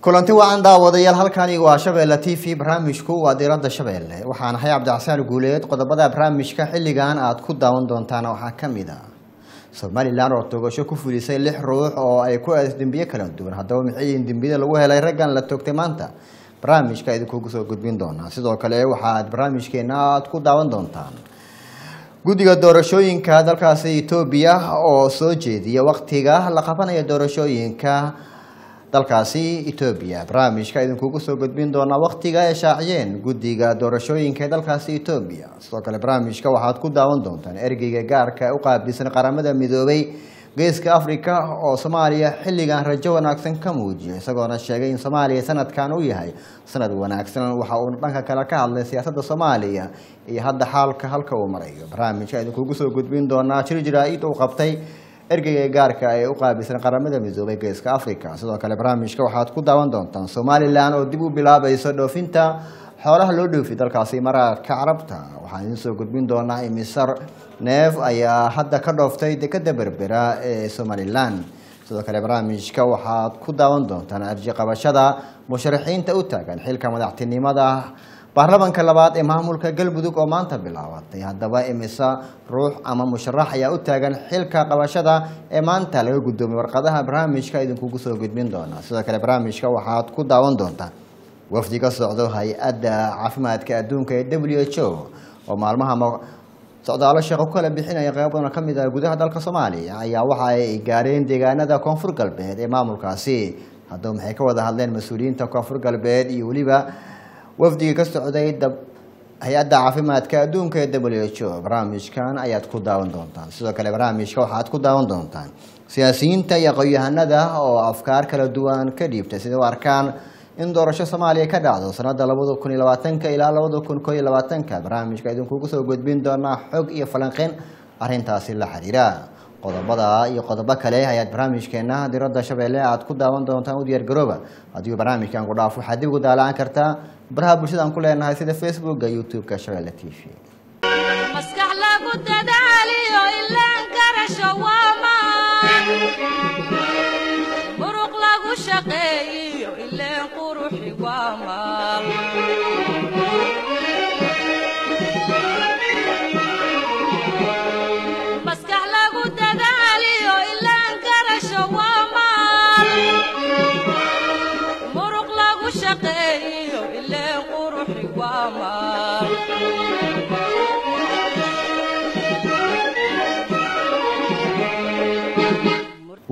kulanti wacan daawadayaal halkani waa shabeelle t v barnaamijku waa diirada shabeelle waxaan ahay cabdixasaan guuleed qodobada barnaamijka xilligan aad ku daawan doontaan waxaa ka mid a somalilan oo togasho ku fulisay lix ruux oo ay ku eedes dembiye kala duwan. Haddaba maxayiin dembiyada lagu helay raggan la toogtay maanta. Barnaamijka idinkugu soo gudbin doonaa. Sidoo kale waxaad barnaamijkeena aad ku daawan doontaan. Guddiga doorashooyinka dalkaasi etoobiya oo soo jeediya. Waqtiga la qabanayo doorashooyinka dalkaasi etoobiya barnaamijka idinkugu soo gudbin doonaa waqtiga ay shaaciyeen guddiga doorashooyinka ee dalkaasi etoobiya sidoo kale barnaamijka waxaad ku daawan doontaan ergeyga gaarka ee u qaabilsan qaramada midoobay geeska africa oo soomaaliya xilligan rajo wanaagsan ka muujiyay isagoona sheegay in soomaaliya sanadkan uu yahay. Sanad wanaagsan waxa uuna dhanka kale ka hadlay siyaasadda soomaaliya iyo hadda xaalka halka uu marayo barnaamijka idinkugu soo gudbin doonaa shir jaraa'id uu qabtay ergeyga gaarka ee u qaabilsan qaramada midoobay geeska africa sidoo kale barnaamijka waxaad ku daawan doontaan somalilan oo dib u bilaabayso dhoofinta xoolaha loo dhoofi dalkaasi maraadka carabta. Waxaan idiin soo gudbin doonaa imisar neef ayaa hadda ka dhooftay dekada berbera ee somalilan sidoo kale barnaamijka waxaad ku daawan doontaan arji qabashada musharaxiinta u taagan xilka madaxtinimada baarlamanka labaad ee maamulka galmudug oo maanta bilaabatay haddaba imise ruux ama musharax ayaa u taagan xilka qabashada ee maanta laga guddoomay warqadaha barnaamijka. Idinkugu soo gudbin doonaa sidoo kale barnaamijka waxaad ku daawan doontaan wafdi ka socdo hay'adda caafimaadka adduunka ee w h o oo maalmaha socdaalo shaqo ku kala bixinaya. Qeyb badan ka mid ah gudaha dalka soomaaliya ayaa waxa ay gaareen deegaanada koonfur galbeed ee maamulkaasi. Haddaba maxay ka wada hadleen mas'uuliyiinta koonfur galbeed iyo weliba wafdiga ka socday hay'adda caafimaadka adduunka ee w h o barnaamijkan ayaad ku daawan doontaan. Sidoo kale barnaamijka waxaad ku daawan doontaan siyaasiyiinta iyo aqoon-yahanada oo afkaar kala duwan ka dhiibtay sida u arkaan in doorasho soomaaliya ka dhacdo sanada labada kun iyo labaatanka ilaa labada kun koo iyo labaatanka. Barnaamijka idinkugu soo gudbin doonaa xog iyo falanqeyn arrintaasi la xiriira qodobada iyo qodobo kale ayaad barnaamijkeena diradda shabeelle aad ku daawan doontaan u diyaar garooba. Haddii barnaamijkan ku dhaaf waxaad dib ugu daalaan kartaa baraha bulshada aan ku leenahay sida facebooka youtube-ka shabeelle t v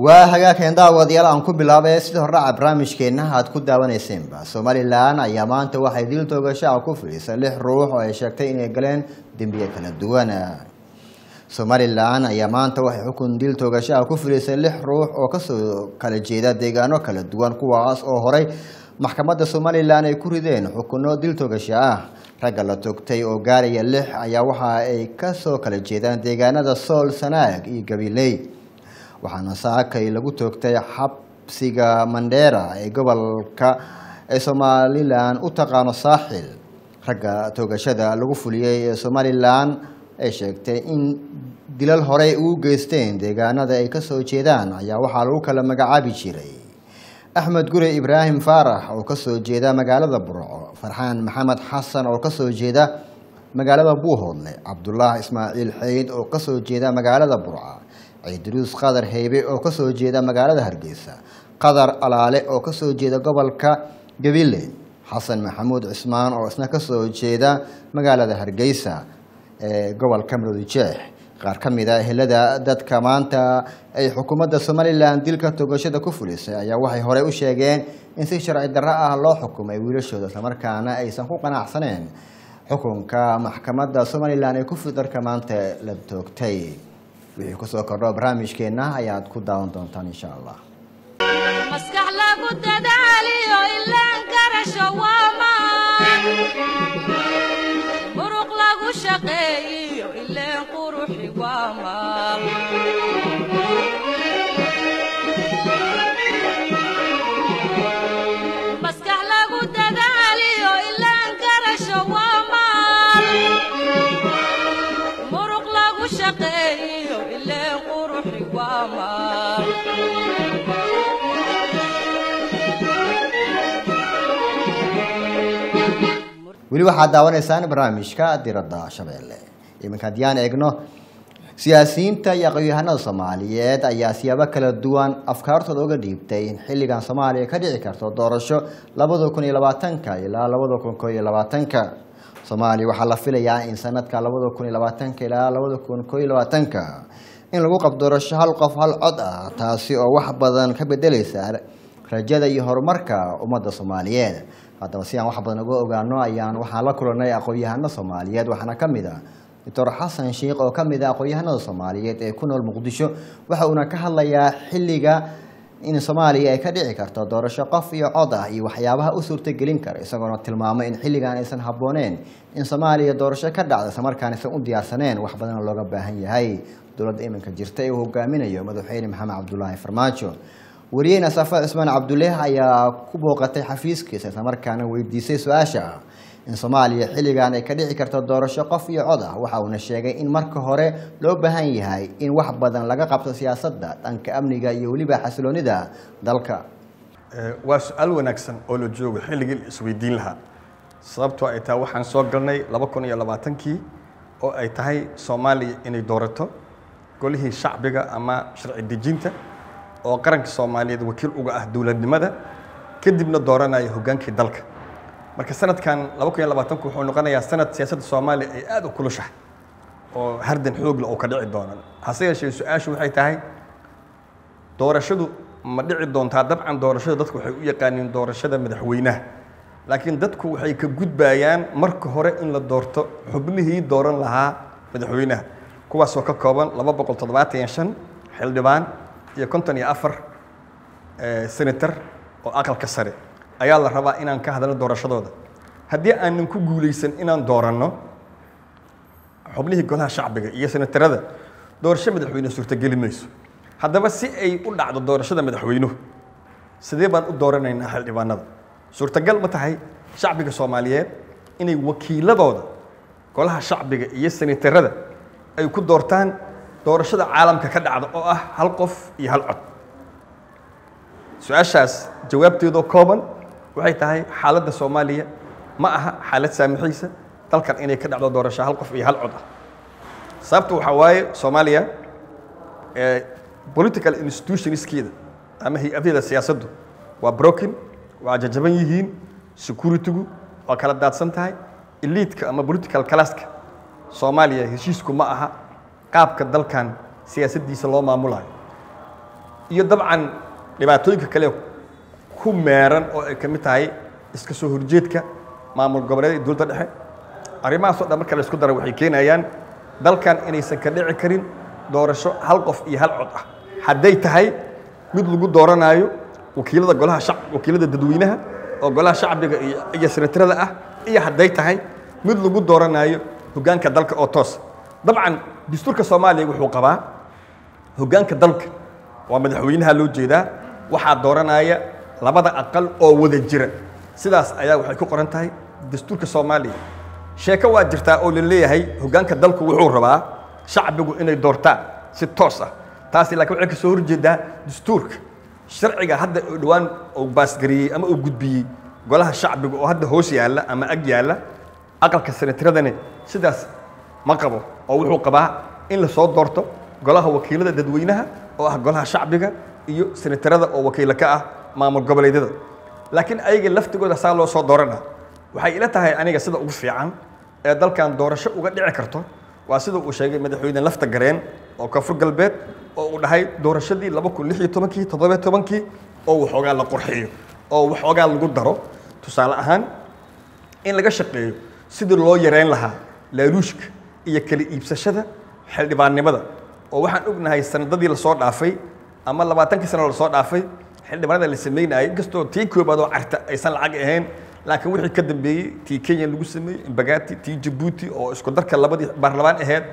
waa hagaageen daawadayaal aan ku bilaabay sida hordhaca barnaamijkeena aad ku daawaneyseenba somalilan ayaa maanta waxay dil toogashaha ku fidhisay lix ruux oo ay sheegtay inay galeen dembiye kala duwan somalilan ayaa maanta waxay xukun dil toogashaha ku fidhisay lix ruux oo ka soo kala jeeda deegaano kala duwan kuwaas oo horey maxkamadda somalilan ay ku rideen xukuno dil toogasho ah. Ragga la toogtay oo gaaraya lix ayaa waxa ay ka soo kala jeedaan deegaanada sool sanaag iyo gabiley waxaana saakay lagu toogtay xabsiga mandheera ee gobolka ee somalilan u taqaano saaxil. Ragga toogashada lagu fuliyey ee somalilan ay sheegtay in dilal horey ugu geysteen deegaanada ay ka soo jeedaan ayaa waxaa lagu kala magacaabi jiray. Axmed gure ibraahim faarax oo ka soo jeeda magaalada burco. Farxaan maxamed xasan oo ka soo jeeda magaalada buuhoodle. Cabdulaahi ismaaciil xeyd oo ka soo jeeda magaalada burca ciidruus qadar heybe oo ka soo jeeda magaalada hargeysa. Qadar alaale oo ka soo jeeda gobolka gabile xasan maxamuud cismaan oo isna ka soo jeeda magaalada hargeysa ee gobolka maroodijeex qaar ka mid a ehelada dadka maanta ay xukuumadda somalilan dilka togashada ku fulisay ayaa waxay horey u sheegeen in si sharci darro ah loo xukumay wiilashooda islamarkaana aysan ku qanacsaneen xukunka maxkamadda somalilan ee kufidarka maanta la toogtay wixii ku soo kordho barnaamijkeena ayaad ku daawan doontaan insha allah waxaad daawanaysaan barnaamijka diradda shabeelle. Iminka haddii aan eegno siyaasiyiinta iyo aqoon-yahanada soomaaliyeed ayaa siyaabo kala duwan afkaartooda uga dhiibtay in xilligan soomaaliya ka dhici karto doorasho labada kun iyo labaatanka ilaa labada kun koo iyo labaatanka. Soomaaliya waxaa la filayaa in sanadka labada kun iyo labaatanka ilaa labada kun koo iyo labaatanka in lagu qabto doorasho hal qof hal cod ah taasi oo wax badan ka bedeleysa rajada iyo horumarka ummadda soomaaliyeed haddaba si aan wax badan uga ogaano ayaan waxaan la kulanay aqoon-yahano soomaaliyeed waxaana ka mid ah doctor xasan sheikh oo ka mid ah aqoon-yahanada soomaaliyeed ee ku nool muqdisho waxa uuna ka hadlayaa xilliga in soomaaliya ay ka dhici karto doorasho qof iyo cod ah iyo waxyaabaha u suurtagelin kara isagoona tilmaamay in xilligan aysan habbooneen in soomaaliya doorasho ka dhacda islamarkaan aysan u diyaarsaneen wax badana looga baahan yahay. Dowladda iminka jirta ee uu hogaaminayo madaxweyne maxamed cabdulaahi farmaajo wariyeyna safa cismaan cabduleeh ayaa ku booqatay xafiiskiisa islamarkaana weydiisay su'aasha. Ah in soomaaliya xilligan ay ka dhici karto doorasho qof iyo cod ah waxa uuna sheegay in marka hore loo baahan yahay in wax badan laga qabto siyaasadda dhanka amniga iyo weliba xasiloonida dalka. Waa su'aal wanaagsan oo la joogo xilligii isweydiin lahaa. Sababtoo ay tahay waxaan soo galnay laba kun iyo labaatankii oo ay tahay soomaaliya inay doorato. Golihii shacbiga ama sharci dejinta oo qaranka soomaaliyeed wakiil uga ah dowladnimada kadibna dooranaya hoggaankii dalka. Marka sanadkan wuxuu noqonayaa sanad siyaasadda soomaaliya ay aada u kulushahay oo hardan xoogle oo ka dhici doonan. Hase yeeshee su'aashu waxay tahay doorashadu ma dhici doontaa dabcan doorashada dadku waxay u yaqaaniin doorashada madaxweynaha. Laakiin dadku waxay ka gudbayaan marka hore in la doorto xubnihii dooran lahaa madaxweynaha kuwaasoo ka kooban xildhibaan iyo konton iyo afar senator oo aqalka sare ayaa la rabaa inaan ka hadalno doorashadooda. Haddii aanan ku guulaysan inaan dooranno xubnihii golaha shacbiga iyo senatarada doorasho madaxweyne suurtogeli mayso. Haddaba si ay u dhacdo doorashada madaxweynuhu sidee baan u dooranaynaa xildhibaanada suurtagal ma tahay shacbiga soomaaliyeed inay wakiiladooda golaha shacbiga iyo senatarada ay ku doortaan doorashada caalamka ka dhacda oo ah hal qof iyo hal cod. Su'aashaas jawaabteedoo kooban waxay tahay xaaladda soomaaliya. Ma aha xaalad saamixaysa dalkan inay ka dhacdo doorasho hal qof iyo hal cod ah. Sababta waxaa waaye soomaaliya political institutionskeeda ama hay'adaheeda siyaasaddu waa broken waa jajaban yihiin securitygu waa kala daadsan tahay eliidka ama political classka soomaaliya heshiisku ma aha qaabka dalkan siyaasaddiisa loo maamulayo. Iyo dabcan dhibaatooyinka kale ku meeran oo ay ka mid tahay iska soo horjeedka maamul goboleed iyo dowladda dhexe. Arrimahaasoo dhan marka la isku dara waxay keenayaan dalkan inaysan ka dhici karin doorasho hal qof iyo hal cod ah. Hadday tahay mid lagu dooranaayo wakiilada golaha shacb wakiilada dadweynaha oo golaha shacbiga iyo iyo senatarada ah iyo hadday tahay mid lagu dooranaayo hoggaanka dalka oo toos dabcan dastuurka soomaaliya wuxuu qabaa hoggaanka dalka. Waa madaxweynaha loo jeedaa. Waxaa dooranaya labada aqal oo wada jira sidaas ayaa waxay ku qoran tahay dastuurka soomaaliya. Sheeko waa jirtaa oo la leeyahay hoggaanka dalku wuxuu rabaa shacbigu inay doortaan si toos ah. Taasi laakiin waxay ka soo horjeedaa dastuurka sharciga hadda dhowaan uu baasgareeyey ama uu gudbiyey. Golaha shacbiga oo hadda hoos yaalla ama ag yaalla aqalka senataradani sidaas ma qabo? Oo wuxuu qabaa in la soo doorto golaha wakiilada dadweynaha oo ah golaha shacbiga iyo senatarada oo wakiilo ka ah maamul goboleedyada. Laakiin ayaga laftigooda saa loo soo doorana waxay ila tahay aniga sida ugu fiican ee dalkan doorasho uga dhici karto. Waa sida uu sheegay madaxweyne lafta gareen oo koonfur galbeed oo uu dhahay doorashadii laba kun lix iyo tobankii toddoba tobankii oo waxoogaa la qurxiyo oo waxoogaa lagu daro. Tusaale ahaan in laga shaqeeyo sidii loo yareyn lahaa laaluushka iyo kala iibsashada xildhibaannimada oo waxaan ognahay sanadadii la soo dhaafay ama labaatankii sano la soo dhaafay xildhibaanada la sameynayay inkastoo tii koobaad oo carta aysan lacag ahayn laakiin wixii ka dambeeyey tii kenya lagu sameeyey imbagati tii jabuuti oo isku darka labadii baarlamaan ahayd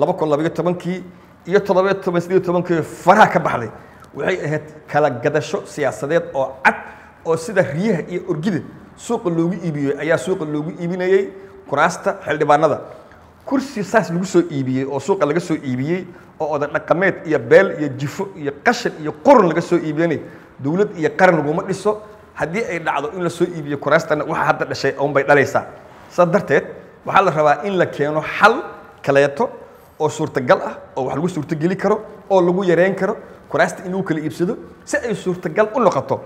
laba kun labayo tobankii iyo toddoba toban sideed tobankii faraha ka baxday waxay ahayd kala gadasho siyaasadeed oo cad oo sida riyaha iyo orgida suuqa loogu iibiyey ayaa suuqa loogu iibinayey kuraasta xildhibaanada kursi saas lagu soo iibiyey oo suuqa laga soo iibiyey oo oda dhaqameed iyo beel iyo jifo iyo qashan iyo qurun laga soo iibiyana dowlad iyo qaran laguma dhiso. Haddii ay dhacdo in la soo iibiyo kuraastana waxa hadda dhashay unbay dhalaysaa. Saas darteed waxaa la rabaa in la keeno xal kaleeto oo suurtagal ah oo wax lagu suurtogeli karo oo lagu yareyn karo kuraasta in lagu kala iibsado si ay suurtagal u noqoto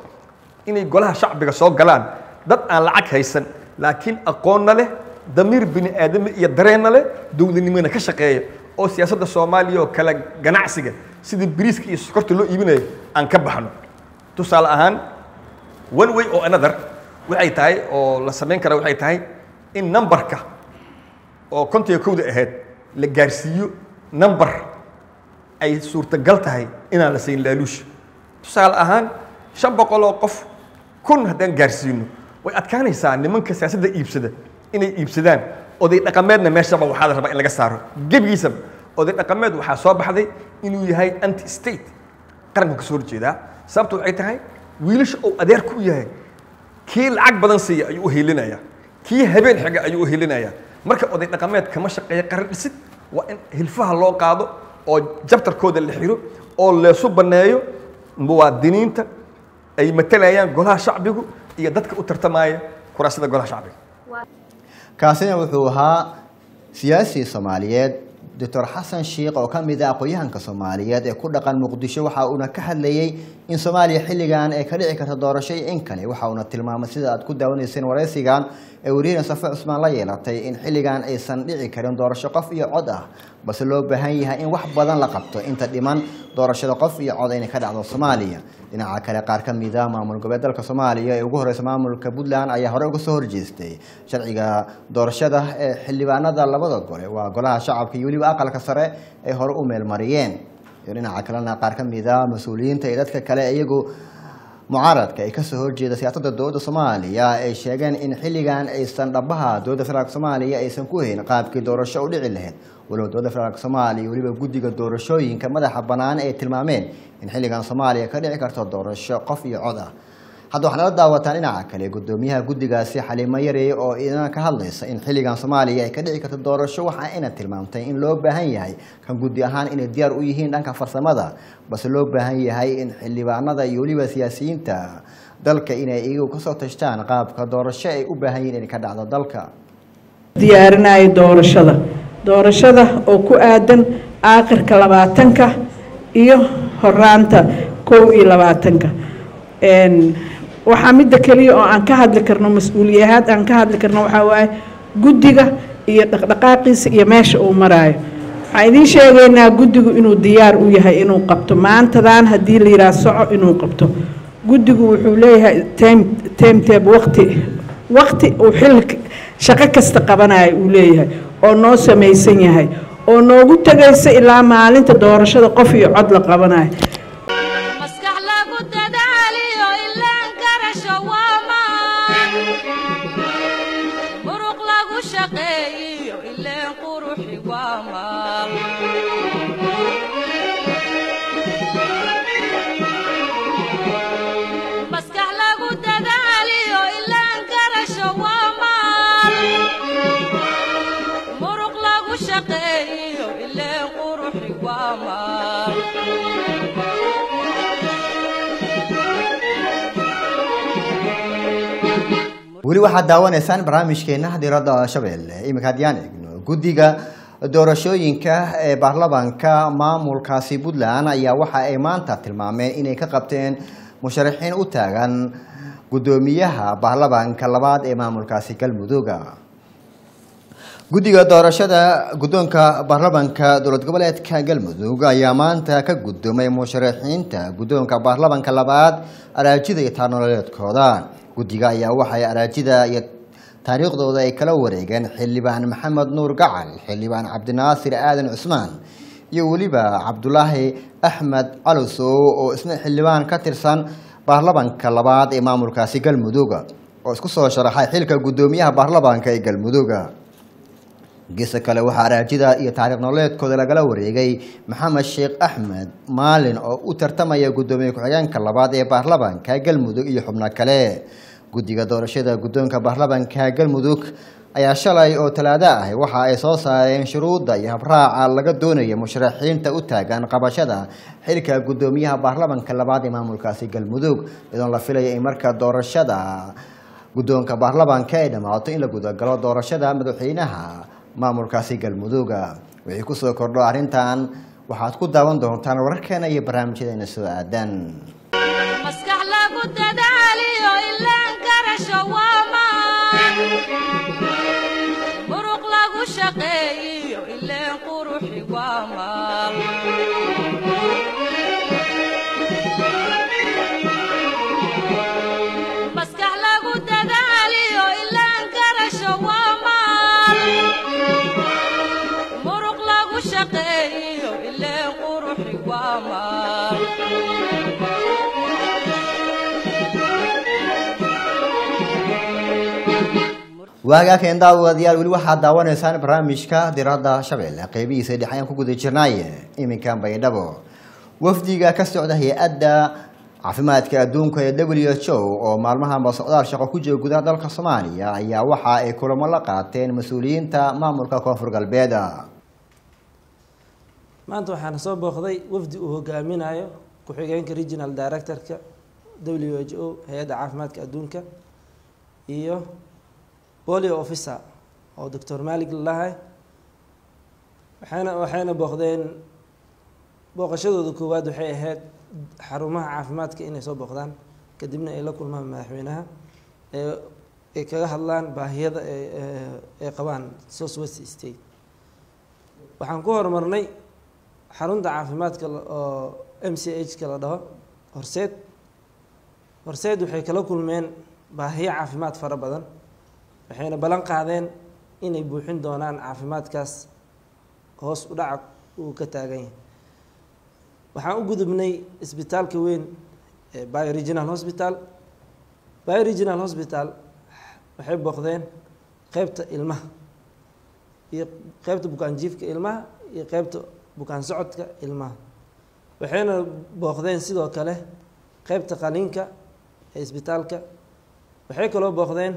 inay golaha shacbiga soo galaan. Dad aan lacag haysan laakiin aqoonna leh damiir bini aadami iyo dareenna leh dowladnimona ka shaqeeya oo siyaasadda soomaaliya oo kale ganacsiga sidii biriiska iyo sokorta loo iibinayo aan ka baxno. Tusaale ahaan one way oo another waxay tahay oo la samayn kara waxay tahay in numberka oo kontiga kowda ahayd la gaarsiiyo number ay suurtagal tahay inaan la siin laaluush. Tusaale ahaan shan boqol oo qof kun haddaan gaarsiino way adkaanaysaa nimanka siyaasadda iibsada inay iibsadaan. Oday dhaqameedna meeshaba waxaa la rabaa in laga saaro. Gebigiisaba oday dhaqameed waxaa soo baxday inuu yahay anti state qaranku ka soo horjeedaa. Sababtu waxay tahay wiilasha uu adeerku yahay kii lacag badan siiya ayuu u helinaya. Kii habeen xiga ayuu u helinaya. Marka oday dhaqameed kama shaqeeya qaran dhisid waa in hilfaha loo qaado oo jabtarkooda la xiro oo leesu banneeyo muwaadiniinta ay matalayaan golaha shacbigu iyo dadka u tartamaya kuraasada golaha shacbiga kaasina wuxuu ahaa siyaasi soomaaliyeed doctor xasan shiikh oo ka mid ah aqoon-yahanka soomaaliyeed ee ku dhaqan muqdisho waxa uuna ka hadlayey in soomaaliya xilligan ay ka dhici karto doorasho iyo in kale waxa uuna tilmaamay sida aad ku daawanayseen waraysigan ee wariiran safe cusmaan la yeelatay in xilligan aysan dhici karin doorasho qof iyo cod ah balse loo baahan yahay in wax badan la qabto. Inta dhiman doorashada qof iyo cod inay ka dhacdo soomaaliya. Dhinaca kale qaar ka mid a maamul goboleed dalka soomaaliya ee ugu horeysa maamulka puntland ayaa hore uga soo horjeestay. Sharciga doorashada ee xildhibaanada labada gole waa golaha shacabka iyo weliba aqalka sare ay hore u meelmariyeen iyo dhinaca kalena qaar ka mid a mas'uuliyiinta iyo dadka kale iyagu mucaaradka ay ka soo horjeeda siyaasadda dowladda soomaaliya ay sheegeen in xilligan aysan dhabaha dowladda federaalk soomaaliya aysan ku hayn qaabkii doorasho u dhici lahayd. Walow dowladda federaalk soomaaliya weliba guddiga doorashooyinka madaxa bannaan ay tilmaameen in xilligan soomaaliya ka dhici karto doorasho qof iyo cod ah hadda waxaa nala daawataan dhinaca kale gudoomiyaha guddigaasi xaliimo yarey oo idana ka hadlaysa in xilligan soomaaliya ay ka dhici karto doorasho waxa ayna tilmaamtay in loo baahan yahay. Kan guddi ahaan inay diyaar u yihiin dhanka farsamada balse loo baahan yahay in xildhibaanada iyo weliba siyaasiyiinta dalka inay iyagu ka soo tashtaan qaabka doorasho ay u baahan yihiin inay ka dhacdo dalka. Diyaarinaya doorashada. Doorashada oo ku aadan aakhirka labaatanka iyo horaanta kow iyo labaatanka waxaa midda keliya oo aan ka hadli karno mas'uuliyahaad aan ka hadli karno waxaa waaye guddiga iyo dhaqdhaqaaqiisa iyo meesha uu maraayo. Waxaan idiin sheegaynaa guddigu inuu diyaar u yahay inuu qabto. Maantadan haddii la yidhaha soco inuu qabto. Guddigu wuxuu leeyahay time timetable waqti waqti uu xil shaqo kasta qabanayo uu leeyahay oo noo samaysan yahay oo noogu tegaysa ilaa maalinta doorashada qof iyo cod la qabanayo weli waxaad daawanaysaan barnaamijkeena diradda shabeelle iminka haddiyaan eegno guddiga doorashooyinka ee baarlamaanka maamulkaasi puntland ayaa waxa ay maanta tilmaameen inay ka qabteen musharaxiin u taagan guddoomiyaha baarlamaanka labaad ee maamulkaasi galmudugga guddiga doorashada guddoonka baarlamaanka dowlad goboleedka galmudug ayaa maanta ka guddoomay musharaxiinta guddoonka baarlamaanka labaad araajida iyo taarnololeedkooda guddiga ayaa waxay araajida iyo taariikhdooda ay kala wareegeen xildhibaan maxamed nuur gacal xildhibaan cabdinaasir aadan cusmaan iyo weliba cabdulaahi axmed calosow oo isna xildhibaan ka tirsan baarlamaanka labaad ee maamulkaasi galmudug oo isku soo sharaxay xilka guddoomiyaha baarlamaanka ee galmudug geesa kale waxaa araajida iyo taariikh nololeedkooda lagala wareegay maxamed sheekh axmed maalin oo u tartamaya guddoomiye ku-xigeenka labaad ee baarlamaanka galmudug iyo xubno kale. Guddiga doorashada guddoonka baarlamaanka galmudug ayaa shalay oo talaado ah. Waxa ay soo saareen shuruudda iyo habraaca laga doonaya musharaxiinta u taagan qabashada xilka guddoomiyaha baarlamaanka labaad ee maamulkaasi galmudug iyadoon la filaya in marka doorashada guddoonka baarlamaanka ay dhammaato in la gudagalo doorashada madaxweynaha maamulkaasi galmudugga wixii ku soo kordho arrintan waxaad ku daawan doontaan wararkeena iyo barnaamijyadeena soo aadan ileen quruxi waa maal waagaaken daawadayaal weli waxaad daawanaysaan barnaamijka diradda shabeelle. Qeybihiisa dhex ayaan ku guda jirnaaye. Iminkan baydhabo wafdiga ka socda hay'adda caafimaadka adduunka ee w h o oo maalmahanba socdaal shaqo ku jira gudaha dalka soomaaliya ayaa waxa ay kulamo la qaateen mas'uuliyiinta maamulka koonfur galbeed maanta waxaana soo booqday wafdi uu hogaaminayo ku-xigeenka regional directorka w h o hay'adda caafimaadka adduunka iyo polio officer oo doctor malik lalahay waxayna waxayna booqdeen booqashadooda koowaad waxay ahayd xarumaha caafimaadka inay soo booqdaan kadibna ay la kulmaan madaxweynaha ee ay kaga hadlaan baahiyada ay qabaan south west state. Waxaan ku horumarnay xarunta caafimaadka oo m c h ka la dhaho horseed. Horseed waxay kala kulmeen baahiyo caafimaad fara badan waxayna ballan qaadeen inay buuxin doonaan caafimaadkaas hoos u dhaca uu ka taagan yahay. Waxaan u gudubnay isbitaalka weyn ee bio regional hospital. Bio regional hospital waxay booqdeen qeybta ilmaha iyo qeybta bukaan jiifka ilmaha iyo qeybta bukaan socodka ilmaha. Waxayna booqdeen sidoo kale qeybta qaliinka ee isbitaalka. Waxay kaloo booqdeen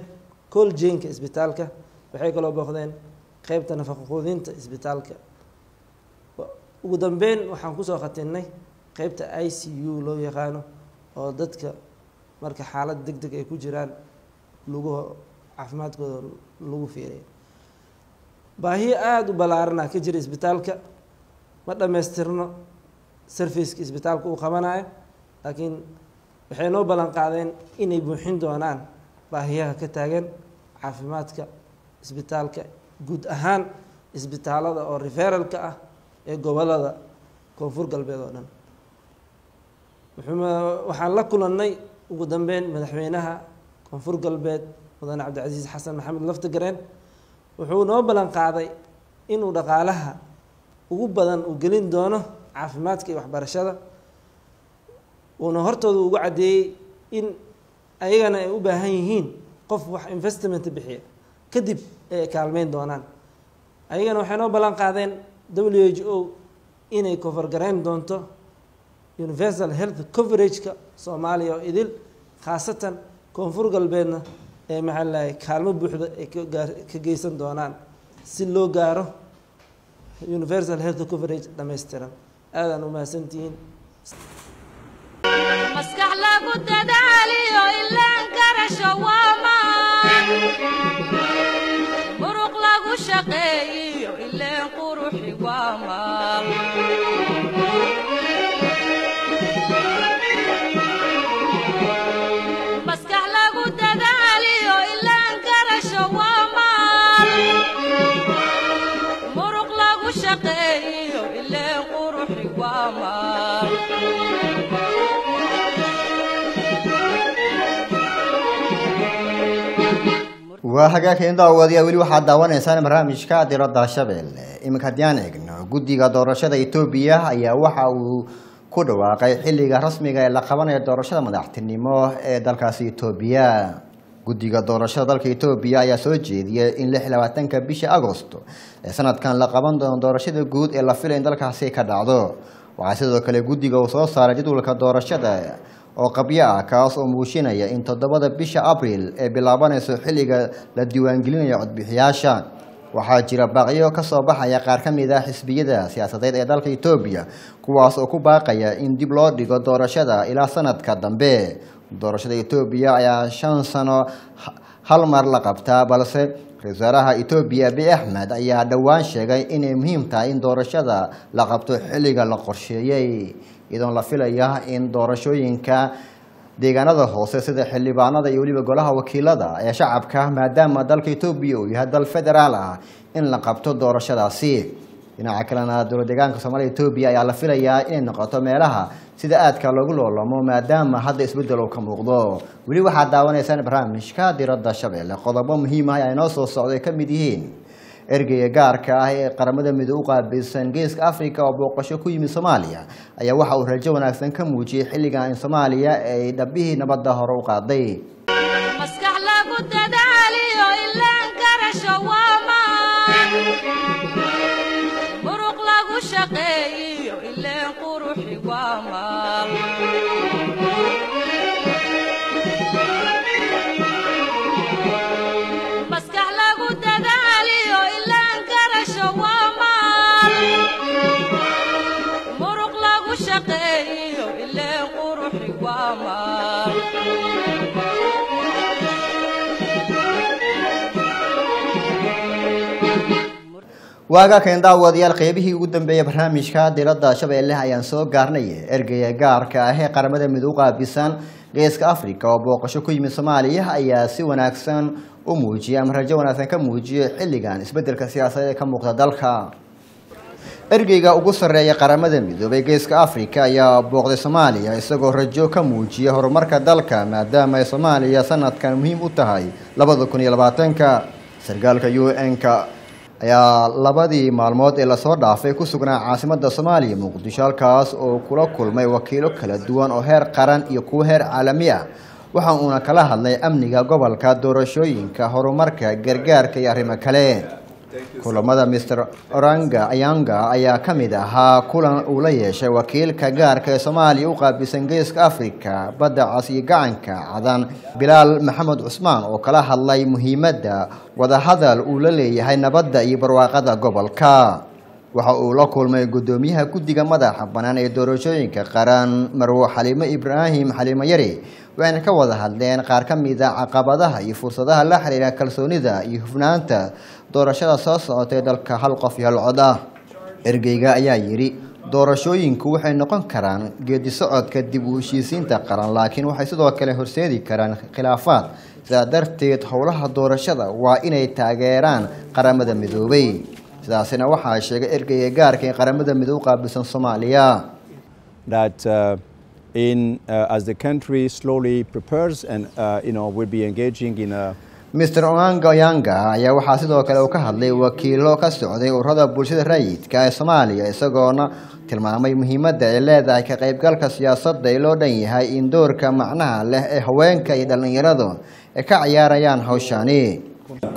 coljanka isbitaalka. Waxay kaloo booqdeen qeybta nafaqa quudinta isbitaalka. Ugu dambeyn waxaan ku soo khatinnay qeybta i c u loo yaqaano oo dadka marka xaalad deg deg ay ku jiraan lagu caafimaadkooda lagu fiiriyo. Baahiyo aada u ballaarana ka jira isbitaalka ma dhammaystirno sarfaceka isbitaalka uu qabanayo laakiin waxay noo ballan qaadeen inay buuxin doonaan baahiyaha ka taagan caafimaadka isbitaalka guud ahaan isbitaalada oo referalka ah ee gobollada koonfur galbeed oo dhan. Waxaan la kulannay ugu dambeyn madaxweynaha koonfur galbeed mudane cabdicasiis xasan maxamed laftigareen wuxuu noo ballan qaaday inuu dhaqaalaha ugu badan uu gelin doono caafimaadka iyo waxbarashada uuna hortooda ugu caddeeyey in ayagana ay u baahan yihiin qof wax investment bixiya kadib ay kaalmeyn doonaan. Ayagana waxay noo ballan qaadeen w h o inay kofargareyn doonto universal health coverageka soomaaliya oo idil khaasatan koonfur galbeedna ee maxaa lahay kaalmo buuxda ay ka geysan doonaan si loo gaaro يونيفرسال هيلث كوفريج dhamaystira aadaan umahadsantihiin waa hagaageen daawadayaal weli waxaad daawanaysaan barnaamijka diradda shabeelle iminka haddii aan eegno guddiga doorashada etoobiya ayaa waxa uu ku dhawaaqay xilliga rasmiga ee la qabanayo doorashada madaxtinimo ee dalkaasi etoobiya guddiga doorashada dalka etoobiya ayaa soo jeediyay in lix labaatanka bisha agosto ee sanadkan la qaban doono doorashada guud ee la filay in dalkaasi ka dhacdo waxaa sidoo kale guddiga uu soo saaray jadwalka doorashada oo qabyo ah kaas oo muujinaya in toddobada bisha abriil ee bilaabanayso xilliga la diiwaangelinayo codbixiyaasha. Waxaa jira baaqyo ka soo baxaya qaar ka mid ah xisbiyada siyaasadeed ee dalka etoobiya kuwaas oo ku baaqaya in dib loo dhigo doorashada ilaa sanadka dambe. Doorashada etoobiya ayaa shan sano hal mar la qabtaa balse ra'isul wasaaraha abiy axmed ayaa dhowaan sheegay inay muhiim tahay in doorashada la qabto xilliga la qorsheeyey iyadoon la filaya in doorashooyinka deegaanada hoose sida xildhibaanada iyo weliba golaha wakiilada ee shacabka maadaama dalka etoobiya uu yahay dal federaal ah in la qabto doorashadaasi dhinaca kalena dowlad deegaanka soomaliya etoobiya ayaa la filayaa inay noqoto meelaha sida aadka loogu loolamo maadaama hadda isbeddel uu ka muuqdo. Weli waxaad daawanaysaan barnaamijka diradda shabeelle. Qodobo muhiim ah ay noo soo socday ka mid yihiin. Ergeyga gaarka ah ee qaramada midoobe u qaabilsan geeska africa oo booqasho ku yimid soomaaliya ayaa waxa uu rajo wanaagsan ka muujiyey xilligan in soomaaliya ay dhabihii nabadda hore u qaaday waaga keen daawadayaal qeybihii ugu dambeeyay barnaamijka diradda shabeelle ayaan soo gaarnay. Ergeyga gaarka ah ee qaramada midoobe u qaabilsan geeska africa oo booqasho ku yimid soomaaliya ayaa si wanaagsan u muujiyay ama rajo wanaagsan ka muujiyay xilligan isbeddelka siyaasadeed ee ka muuqda dalka. Ergeyga ugu sarreeya qaramada midoobay geeska africa ayaa booqday soomaaliya isagoo rajo ka muujiyay horumarka dalka maadaama ay soomaaliya sanadkan muhiim u tahay labada kun iyo labaatanka sarkaalka u n-ka ayaa labadii maalmood ee la soo dhaafay ku sugnaa caasimadda soomaaliya muqdisho halkaas oo kula kulmay wakiilo kala duwan oo heer qaran iyo kuwo heer caalami ah. Waxa uuna kala hadlay amniga gobolka doorashooyinka horumarka gargaarka iyo arrimo kale kulamada mr oranga ayanga ayaa ka mid ahaa kulan uu la yeeshay wakiilka gaarka ee soomaaliya u qaabilsan geeska africa badda cas iyo gacanka cadan bilaal maxamed cusmaan oo kala hadlay muhiimadda wadahadal uu la leeyahay nabadda iyo barwaaqada gobolka. Waxa uu la kulmay guddoomiyaha guddiga madaxa bannaan ee doorashooyinka qaran marwo xaliimo ibraahim xaliimo yari waxayna ka wada hadleen qaar ka mid a caqabadaha iyo fursadaha la xiriira kalsoonida iyo hufnaanta doorashada soo socota ee dalka hal qof iyo hal cod ah ergeyga ayaa yidhi doorashooyinku waxay noqon karaan geedi socodka dib u heshiisiinta qaran laakiin waxay sidoo kale horseedi karaan khilaafaad. Sidaa darteed howlaha doorashada waa inay taageeraan qaramada midoobay. Sidaasina waxaa sheegay ergeyga gaarka ee qaramada midoobe u qaabilsan soomaaliya. Uh, in uh, as the country slowly prepares and uh, you know will be engaging in a mr onanga oyanga ayaa waxaa sidoo kale uu ka hadlay wakiilo ka socday ururada bulshada rayidka ee soomaaliya isagoona tilmaamay muhiimadda ay leedahay ka qaybgalka siyaasadda ee loo dhan yahay in doorka macnaha leh ee haweenka iyo dhallinyaradu ay ka ciyaarayaan hawshani.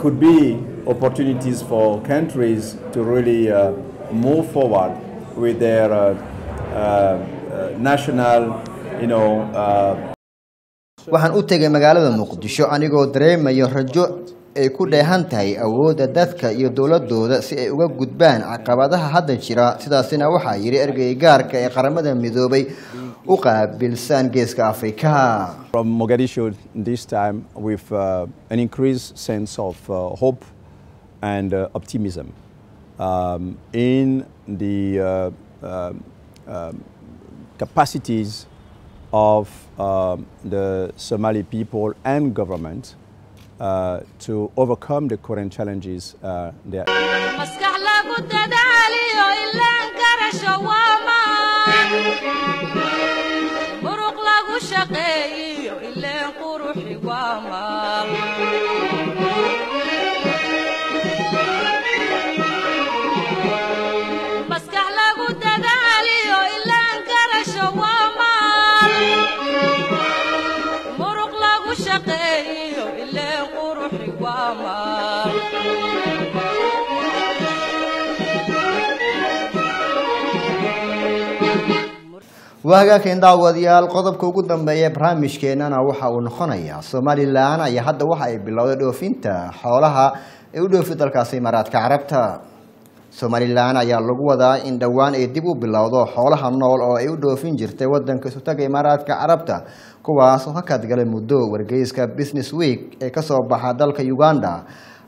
Could be opportunities for countries to really uh, move forward with their uh, uh, uh, national you know uh, waxaan u tegay magaalada muqdisho anigoo dareemayo rajo ay ku dheehan tahay awoodda dadka iyo dowladooda si ay uga gudbaan caqabadaha hadda jira. Sidaasina waxaa yidhi ergey gaarka ee qaramada midoobay u qaabilsan geeska afrika capacities of um, the Somali people and government uh, to overcome the current challenges uh, they waagaakan daawadayaal qodobka ugu dambeeya barnaamijkeenana waxa uu noqonayaa somalilan ayaa hadda waxa ay bilowday dhoofinta xoolaha ee u dhoofi dalkaasi imaaraadka carabta. Somalilan ayaa lagu wadaa in dhowaan ay dib u bilowdo xoolaha nool oo ay u dhoofin jirtay wadanka isutaga imaaraadka carabta kuwaas oo ka kadgalay muddo wargeyska business week ee ka soo baxa dalka uganda.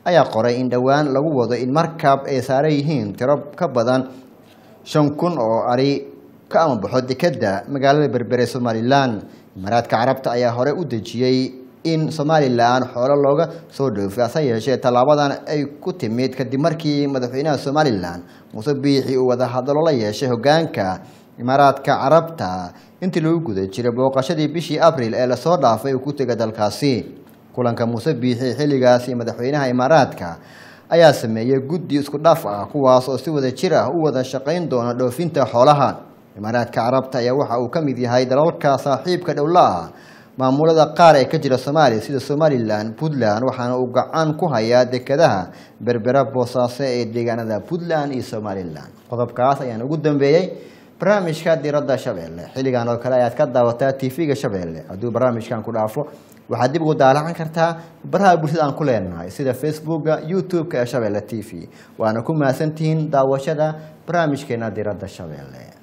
Ayaa qoray in dhowaan lagu wado in markab ay saaran yihiin tiro ka badan shan kun oo ari ka amabaxo dekeda magaalada berbere somalilan imaaraadka carabta ayaa hore u dejiyey in somalilan xoolo looga soo dhoofay hase yeeshee tallaabadan ay ku timid kadib markii madaxweynaha somalilan muuse biixi uu wadahadalo la yeeshay hogaanka imaaraadka carabta. Intii lagu guda jiray booqashadii bishii abril ee la soo dhaafay uu ku tegay dalkaasi. Kulanka muuse biixi xilligaasi madaxweynaha imaaraadka ayaa sameeyey guddi isku dhaf ah kuwaas oo si wada jir ah u wada shaqayn doona dhoofinta xoolaha imaaraadka carabta ayaa waxa uu ka mid yahay dalalka saaxiibka dhowla. Ah maamulada qaar ee ka jira soomaaliya sida somalilan puntland waxaana uu gacan ku hayaa dekadaha berbera boosaaso ee deegaanada puntland iyo somalilan qodobkaas ayaan ugu dambeeyey barnaamijka diradda shabeelle. Xilligan oo kale ayaad ka daawataa tv-ga shabeelle. Hadduu barnaamijkan ku dhaafo waxaad dib ugu daalacan kartaa baraha bulshada aan ku leenahay sida facebooka youtube-ka ee shabeelle t v. Waana ku mahadsantihiin daawashada barnaamijkeena diradda shabeelle